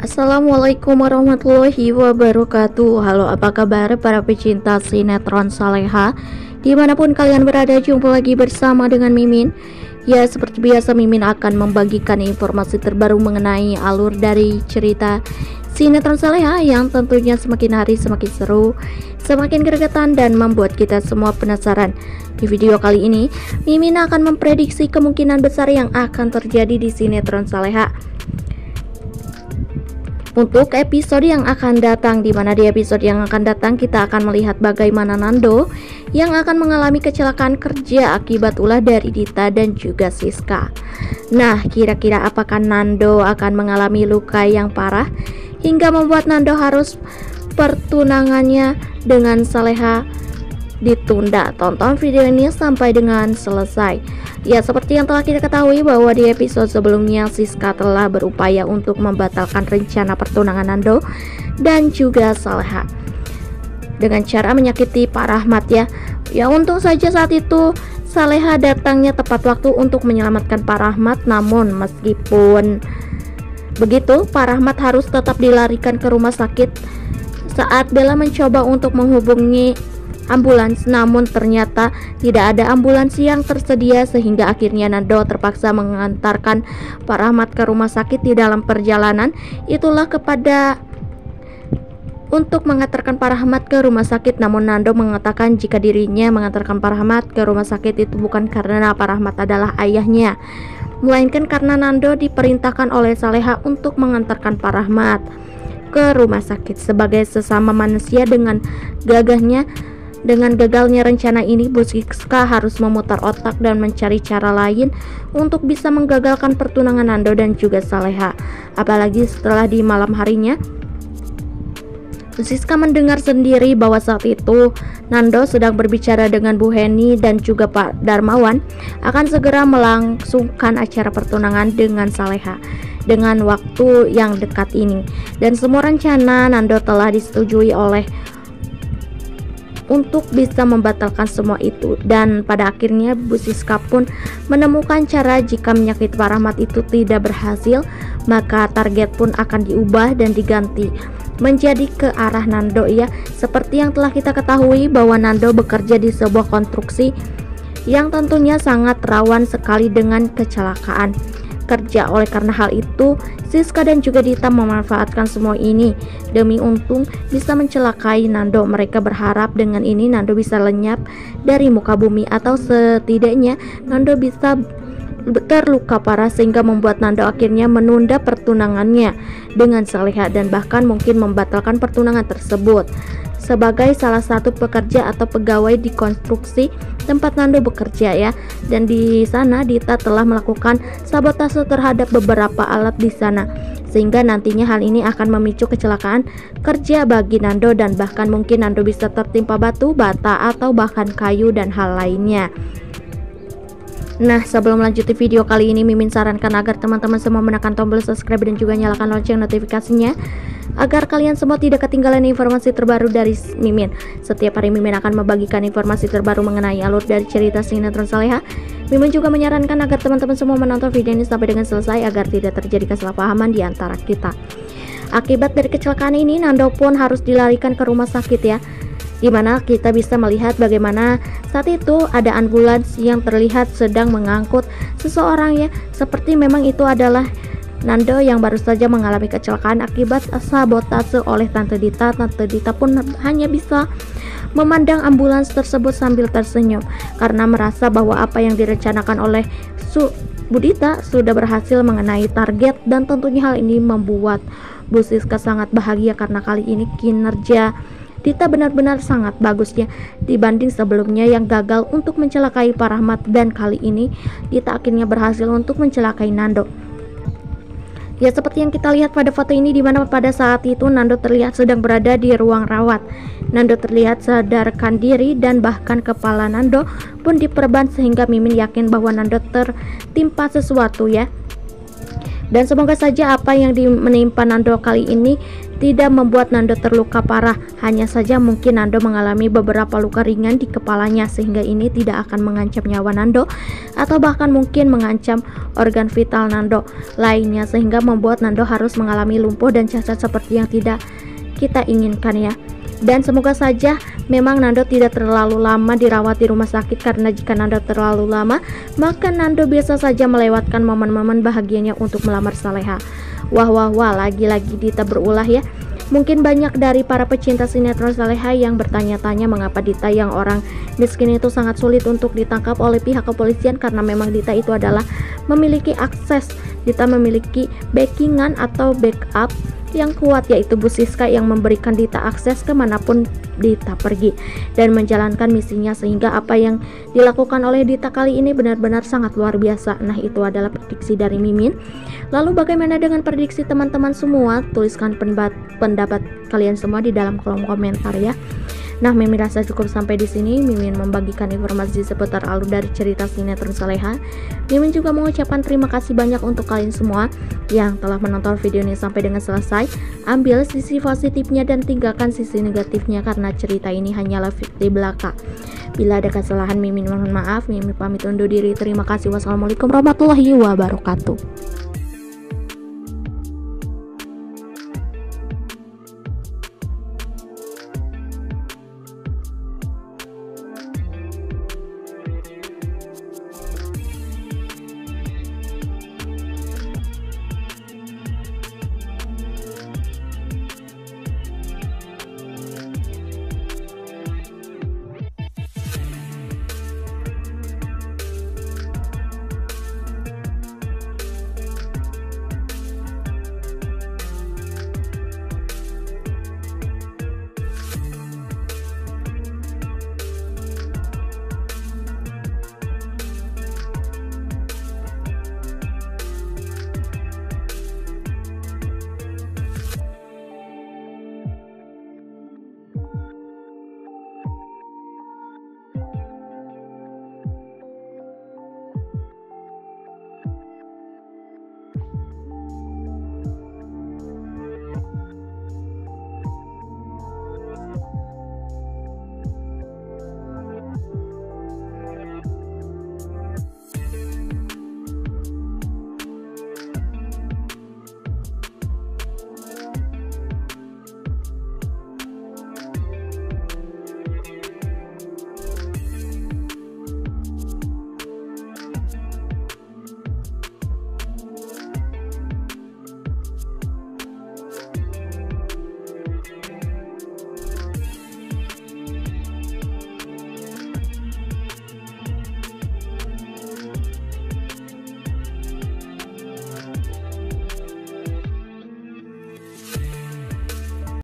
Assalamualaikum warahmatullahi wabarakatuh. Halo apa kabar para pecinta sinetron Saleha? Di mana pun kalian berada jumpa lagi bersama dengan Mimin. Ya seperti biasa Mimin akan membagikan informasi terbaru mengenai alur dari cerita sinetron Saleha Yang tentunya semakin hari semakin seru Semakin gregetan dan membuat kita semua penasaran. Di video kali ini Mimin akan memprediksi kemungkinan besar yang akan terjadi di sinetron Saleha untuk episode yang akan datang di mana di episode yang akan datang kita akan melihat bagaimana Nando yang akan mengalami kecelakaan kerja akibat ulah dari Dita dan juga Siska. Nah, kira-kira apakah Nando akan mengalami luka yang parah hingga membuat Nando harus pertunangannya dengan Saleha ditunda. Tonton video ini sampai dengan selesai. Ya, seperti yang telah kita ketahui bahwa di episode sebelumnya Siska telah berupaya untuk membatalkan rencana pertunangan Nando dan juga Saleha dengan cara menyakiti Pak Rahmat ya. Ya, untung saja saat itu Saleha datangnya tepat waktu untuk menyelamatkan Pak Rahmat namun meskipun begitu Pak Rahmat harus tetap dilarikan ke rumah sakit saat Bella mencoba untuk menghubungi ambulans namun ternyata tidak ada ambulans yang tersedia sehingga akhirnya Nando terpaksa mengantarkan Pak Rahmat ke rumah sakit di dalam perjalanan. Itulah kepada untuk mengantarkan Pak Rahmat ke rumah sakit. Namun Nando mengatakan jika dirinya mengantarkan Pak Rahmat ke rumah sakit itu bukan karena Pak Rahmat adalah ayahnya melainkan karena Nando diperintahkan oleh Saleha untuk mengantarkan Pak Rahmat ke rumah sakit. Sebagai sesama manusia dengan gagahnya dengan gagalnya rencana ini, Bu Siska harus memutar otak dan mencari cara lain untuk bisa menggagalkan pertunangan Nando dan juga Saleha. Apalagi setelah di malam harinya, Siska mendengar sendiri bahwa saat itu Nando sedang berbicara dengan Bu Heni dan juga Pak Darmawan akan segera melangsungkan acara pertunangan dengan Saleha dengan waktu yang dekat ini dan semua rencana Nando telah disetujui oleh untuk bisa membatalkan semua itu. Dan pada akhirnya Bu Siska pun menemukan cara jika menyakiti Pak Rahmat itu tidak berhasil maka target pun akan diubah dan diganti menjadi ke arah Nando ya. Seperti yang telah kita ketahui bahwa Nando bekerja di sebuah konstruksi yang tentunya sangat rawan sekali dengan kecelakaan kerja. Oleh karena hal itu, Siska dan juga Dita memanfaatkan semua ini demi untung bisa mencelakai Nando. Mereka berharap dengan ini Nando bisa lenyap dari muka bumi atau setidaknya Nando bisa terluka parah sehingga membuat Nando akhirnya menunda pertunangannya dengan Saleha dan bahkan mungkin membatalkan pertunangan tersebut sebagai salah satu pekerja atau pegawai di konstruksi tempat Nando bekerja ya. Dan di sana Dita telah melakukan sabotase terhadap beberapa alat di sana sehingga nantinya hal ini akan memicu kecelakaan kerja bagi Nando dan bahkan mungkin Nando bisa tertimpa batu, bata atau bahkan kayu dan hal lainnya. Nah, sebelum lanjutin video kali ini, Mimin sarankan agar teman-teman semua menekan tombol subscribe dan juga nyalakan lonceng notifikasinya agar kalian semua tidak ketinggalan informasi terbaru dari Mimin. Setiap hari Mimin akan membagikan informasi terbaru mengenai alur dari cerita sinetron Saleha. Mimin juga menyarankan agar teman-teman semua menonton video ini sampai dengan selesai agar tidak terjadi kesalahpahaman di antara kita. Akibat dari kecelakaan ini, Nando pun harus dilarikan ke rumah sakit ya. Di mana kita bisa melihat bagaimana saat itu ada ambulans yang terlihat sedang mengangkut seseorang ya. Seperti memang itu adalah Nando yang baru saja mengalami kecelakaan akibat sabotase oleh Tante Dita. Tante Dita pun hanya bisa memandang ambulans tersebut sambil tersenyum karena merasa bahwa apa yang direncanakan oleh Su Budita sudah berhasil mengenai target dan tentunya hal ini membuat Bu Siska sangat bahagia karena kali ini kinerja Dita benar-benar sangat bagusnya dibanding sebelumnya yang gagal untuk mencelakai Pak Rahmat dan kali ini Dita akhirnya berhasil untuk mencelakai Nando. Ya seperti yang kita lihat pada foto ini di mana pada saat itu Nando terlihat sedang berada di ruang rawat. Nando terlihat sadarkan diri dan bahkan kepala Nando pun diperban sehingga Mimin yakin bahwa Nando tertimpa sesuatu ya. Dan semoga saja apa yang menimpa Nando kali ini tidak membuat Nando terluka parah. Hanya saja mungkin Nando mengalami beberapa luka ringan di kepalanya sehingga ini tidak akan mengancam nyawa Nando atau bahkan mungkin mengancam organ vital Nando lainnya sehingga membuat Nando harus mengalami lumpuh dan cacat seperti yang tidak kita inginkan ya. Dan semoga saja memang Nando tidak terlalu lama dirawat di rumah sakit karena jika Nando terlalu lama, maka Nando biasa saja melewatkan momen-momen bahagianya untuk melamar Saleha. Wah wah wah, lagi-lagi Dita berulah ya. Mungkin banyak dari para pecinta sinetron Saleha yang bertanya-tanya mengapa Dita yang orang miskin itu sangat sulit untuk ditangkap oleh pihak kepolisian karena memang Dita itu adalah memiliki akses, Dita memiliki backingan atau backup yang kuat yaitu Bu Siska yang memberikan Dita akses ke mana pun Dita pergi dan menjalankan misinya sehingga apa yang dilakukan oleh Dita kali ini benar-benar sangat luar biasa. Nah itu adalah prediksi dari Mimin. Lalu bagaimana dengan prediksi teman-teman semua? Tuliskan pendapat kalian semua di dalam kolom komentar ya Nah, Mimin rasa cukup sampai di sini. Mimin membagikan informasi seputar alur dari cerita sinetron Soleha. Mimin juga mengucapkan terima kasih banyak untuk kalian semua yang telah menonton video ini sampai dengan selesai. Ambil sisi positifnya dan tinggalkan sisi negatifnya karena cerita ini hanyalah fiksi belaka. Bila ada kesalahan Mimin mohon maaf. Mimin pamit undur diri. Terima kasih. Wassalamualaikum warahmatullahi wabarakatuh.